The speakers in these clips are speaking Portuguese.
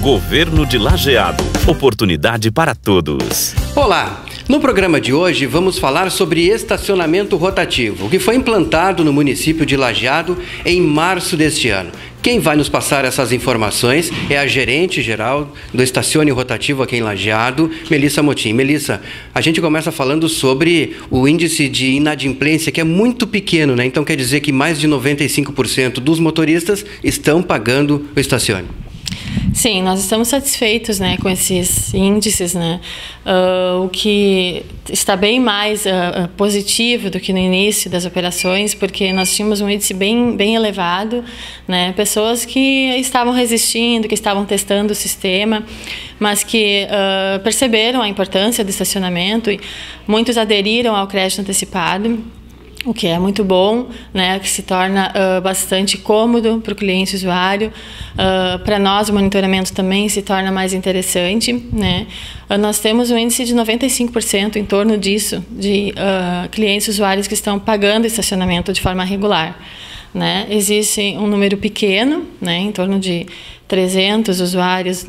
Governo de Lajeado. Oportunidade para todos. Olá! No programa de hoje vamos falar sobre estacionamento rotativo, que foi implantado no município de Lajeado em março deste ano. Quem vai nos passar essas informações é a gerente geral do Estacione Rotativo aqui em Lajeado, Melissa Motim. Melissa, a gente começa falando sobre o índice de inadimplência, que é muito pequeno, né? Então quer dizer que mais de 95% dos motoristas estão pagando o estacione. Sim, nós estamos satisfeitos né, com esses índices, né? Uh, o que está bem mais uh, positivo do que no início das operações, porque nós tínhamos um índice bem, bem elevado, né? pessoas que estavam resistindo, que estavam testando o sistema, mas que uh, perceberam a importância do estacionamento e muitos aderiram ao crédito antecipado o que é muito bom, né, que se torna uh, bastante cômodo para o cliente usuário. Uh, para nós, o monitoramento também se torna mais interessante. Né. Uh, nós temos um índice de 95% em torno disso, de clientes usuários que estão pagando estacionamento de forma regular. Né. Existe um número pequeno, né, em torno de 300 usuários,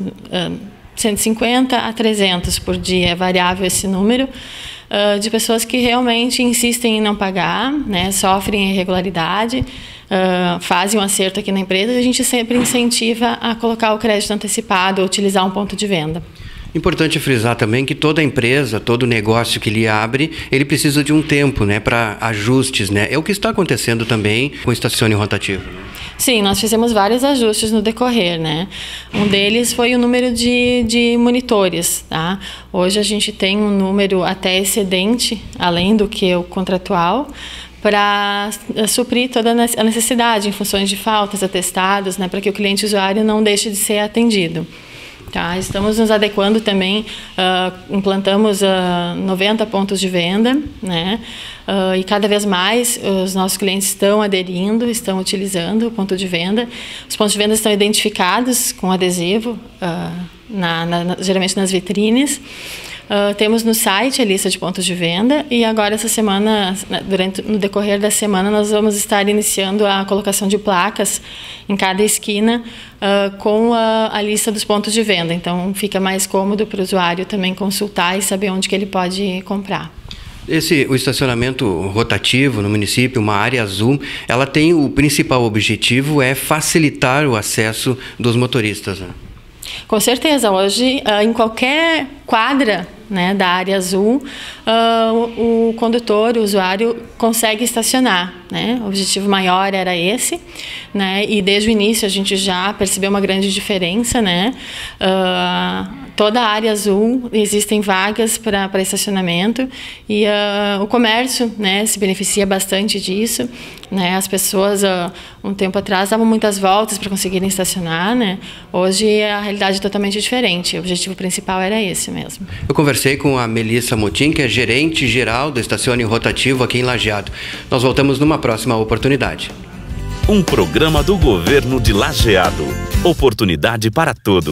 150 a 300 por dia, é variável esse número uh, de pessoas que realmente insistem em não pagar, né, sofrem irregularidade, uh, fazem um acerto aqui na empresa, a gente sempre incentiva a colocar o crédito antecipado, utilizar um ponto de venda. Importante frisar também que toda empresa, todo negócio que ele abre, ele precisa de um tempo né, para ajustes. Né? É o que está acontecendo também com o estacione rotativo. Sim, nós fizemos vários ajustes no decorrer, né? Um deles foi o número de, de monitores, tá? Hoje a gente tem um número até excedente, além do que o contratual, para suprir toda a necessidade em funções de faltas, atestados, né? Para que o cliente usuário não deixe de ser atendido. Tá, estamos nos adequando também, uh, implantamos uh, ah, 90 pontos de venda, né? Uh, e cada vez mais os nossos clientes estão aderindo, estão utilizando o ponto de venda. Os pontos de venda estão identificados com adesivo, na, na, geralmente nas vitrines. Uh, temos no site a lista de pontos de venda e agora essa semana, durante no decorrer da semana, nós vamos estar iniciando a colocação de placas em cada esquina uh, com a, a, lista dos pontos de venda. Então fica mais cômodo para o usuário também consultar e saber onde que ele pode comprar. Esse, o estacionamento rotativo no município, uma área azul, ela tem o principal objetivo é facilitar o acesso dos motoristas. Né? Com certeza, hoje uh, em qualquer quadra né, da área azul, uh, o, condutor, o usuário, consegue estacionar. Né? O objetivo maior era esse, né? e desde o início a gente já percebeu uma grande diferença. Né? Uh, toda a área azul existem vagas para estacionamento e uh, o comércio né, se beneficia bastante disso. Né? As pessoas, um tempo atrás, davam muitas voltas para conseguirem estacionar. Né? Hoje a realidade é totalmente diferente. O objetivo principal era esse mesmo. Eu conversei com a Melissa Motim, que é gerente geral do Estacione Rotativo aqui em Lajeado. Nós voltamos numa próxima oportunidade. Um programa do governo de Lajeado. Oportunidade para todos.